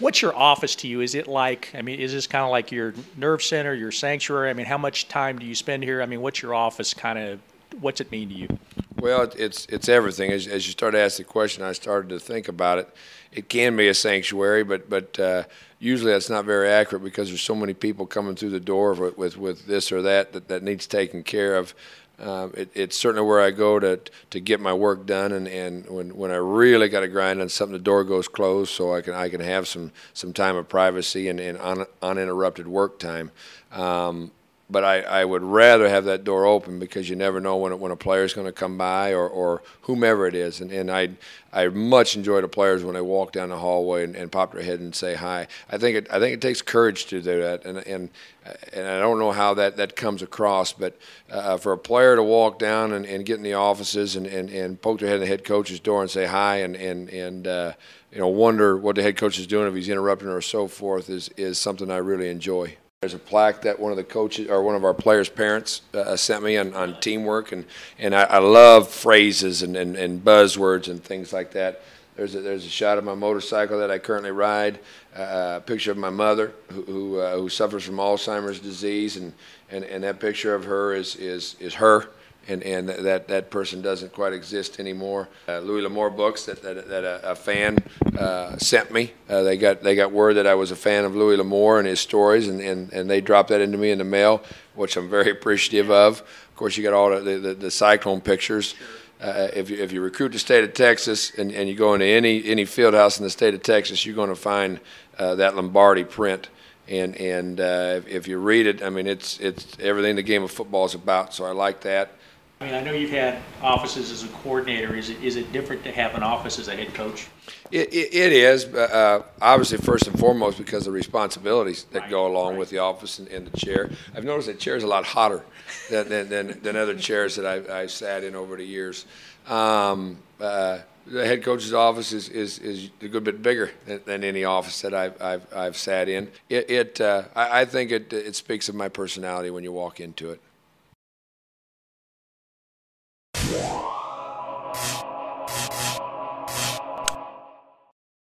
What's your office to you? Is it like, I mean, is this kind of like your nerve center, your sanctuary? I mean, how much time do you spend here? I mean, what's your office kind of, what's it mean to you? Well, it's it's everything. As, as you started to ask the question, I started to think about it. It can be a sanctuary, but but uh, usually that's not very accurate because there's so many people coming through the door with with, with this or that, that that needs taken care of. Um, it, it's certainly where I go to to get my work done, and, and when, when I really got to grind on something, the door goes closed, so I can I can have some some time of privacy and, and un, uninterrupted work time. Um, but I, I would rather have that door open because you never know when, when a player is going to come by or, or whomever it is. And, and I, I much enjoy the players when they walk down the hallway and, and pop their head and say hi. I think it, I think it takes courage to do that. And, and, and I don't know how that, that comes across, but uh, for a player to walk down and, and get in the offices and, and, and poke their head in the head coach's door and say hi and, and, and uh, you know, wonder what the head coach is doing if he's interrupting or so forth is, is something I really enjoy. There's a plaque that one of the coaches or one of our players' parents uh, sent me on, on teamwork, and, and I, I love phrases and, and, and, buzzwords and things like that. There's a, there's a shot of my motorcycle that I currently ride, uh, a picture of my mother who, who, uh, who suffers from Alzheimer's disease, and, and, and that picture of her is, is, is her and and that that person doesn't quite exist anymore. Uh, Louis L'Amour books that that, that a, a fan uh, sent me. Uh, they got they got word that I was a fan of Louis L'Amour and his stories, and, and, and they dropped that into me in the mail, which I'm very appreciative of. Of course, you got all the the, the cyclone pictures. Uh, if you if you recruit the state of Texas and, and you go into any any field house in the state of Texas, you're going to find uh, that Lombardi print and and uh, if, if, you read it, I mean, it's it's everything the game of football is about. So I like that. I mean, I know you've had offices as a coordinator. Is it is it different to have an office as a head coach? It, it, it is, uh, obviously, first and foremost, because of the responsibilities that right, go along right. with the office and, and, the chair. I've noticed that chair is a lot hotter than, than, than, than other chairs that I've, I've, sat in over the years. Um, uh, the head coach's office is, is, is a good bit bigger than, than any office that I've, I've, I've sat in. It, it uh, I, I think it, it speaks of my personality when you walk into it.